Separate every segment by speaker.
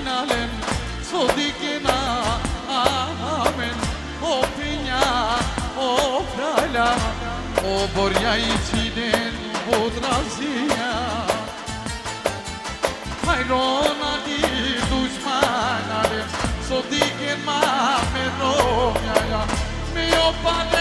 Speaker 1: σύναλεν στο δίκαι να αμέν ο πινιά ο φράλα ο βοριά η σύνεν ο τραζία. Χαϊρόν αντί τους μάναρε στο δίκαι μα με ρόμια με ο πανέ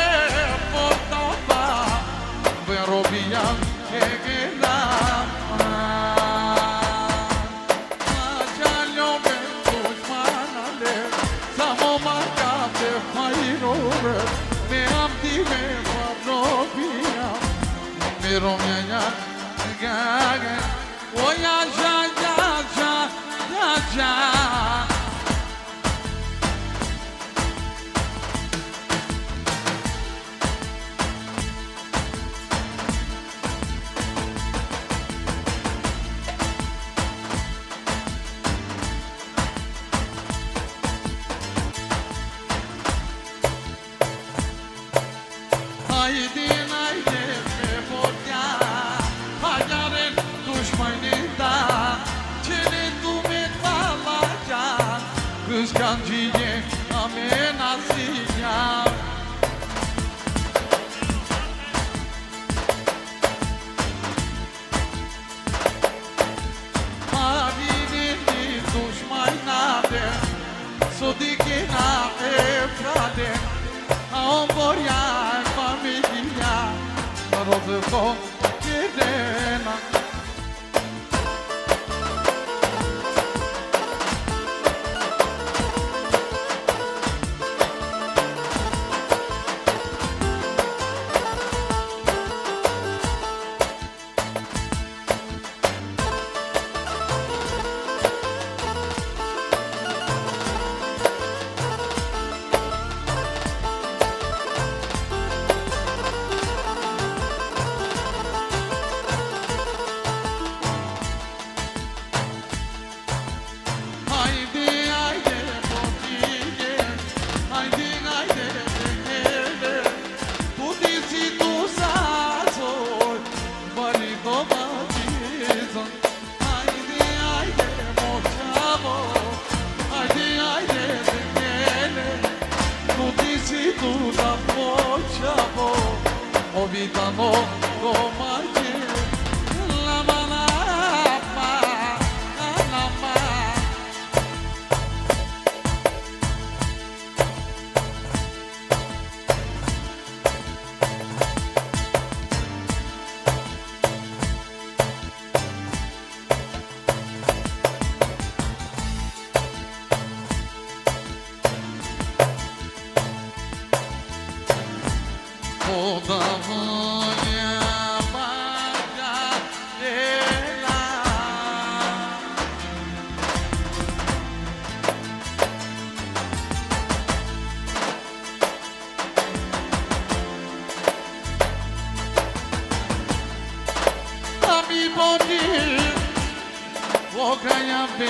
Speaker 1: Serum ya ya ya ya ya. Kıskancıye amenasıya Havinin düşmanına de Sodikina efrade Aon boria familia Rodko kirena Haydi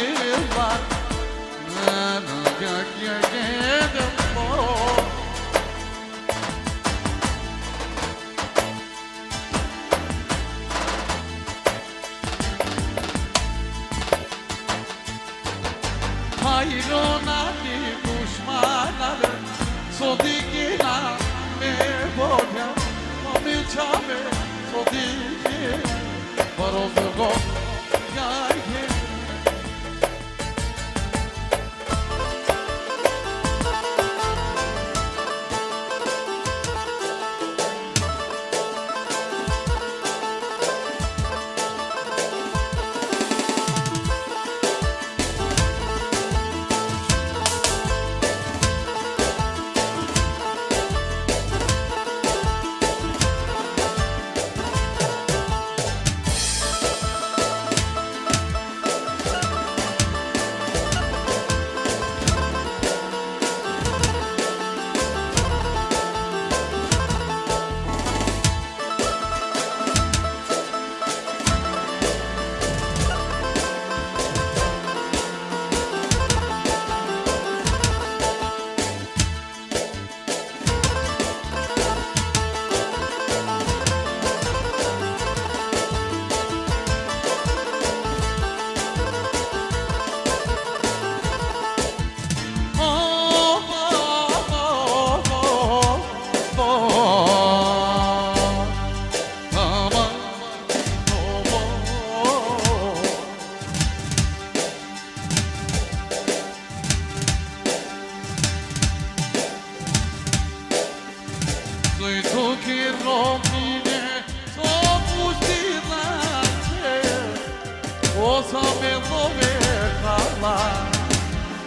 Speaker 1: yıllar Ben gökyüzüne doğdum Hayrona düşmanları Sodikina ne boya Mami çabe Sodikina Barozgo Yayhe me love hala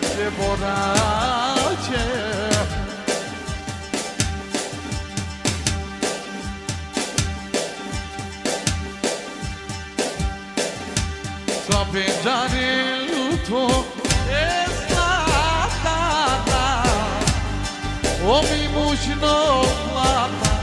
Speaker 1: de borace Să penjare luto e stata Omi mușno plata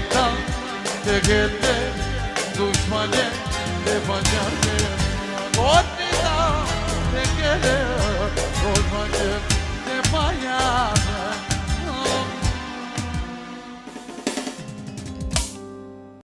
Speaker 1: Birlikte tekelde Düşme gel de bacar gel Orada tekelde Düşme gel de bacar